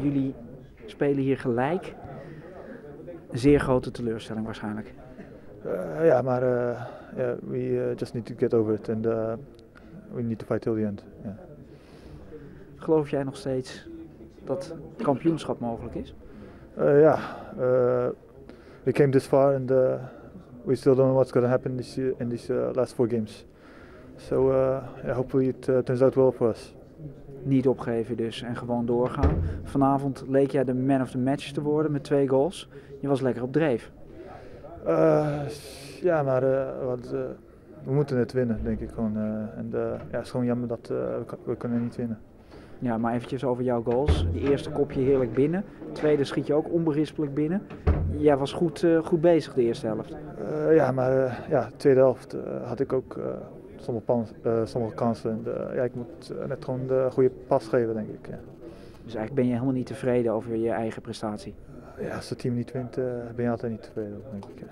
jullie spelen hier gelijk. Een zeer grote teleurstelling waarschijnlijk. Uh, ja, maar uh, yeah, we uh, just need to get over it and we need to fight till the end. Yeah. Geloof jij nog steeds dat kampioenschap mogelijk is? Ja, we came this far and uh, we still don't know what's going to happen this year, in these last four games. So uh, hopefully it turns out well for us. Niet opgeven dus en gewoon doorgaan. Vanavond leek jij de man of the match te worden met twee goals. Je was lekker op dreef. Uh, ja, maar uh, wat, uh, we moeten het winnen, denk ik gewoon. en ja, het is gewoon jammer dat we, we kunnen niet winnen. Ja, maar eventjes over jouw goals. De eerste kopje heerlijk binnen. De tweede schiet je ook onberispelijk binnen. Jij was goed, goed bezig de eerste helft. ja, maar ja, de tweede helft had ik ook sommige, pans, sommige kansen. En, ja, ik moet net gewoon de goede pas geven, denk ik. Ja. Dus eigenlijk ben je helemaal niet tevreden over je eigen prestatie? ja, als het team niet wint, ben je altijd niet tevreden, denk ik. Ja.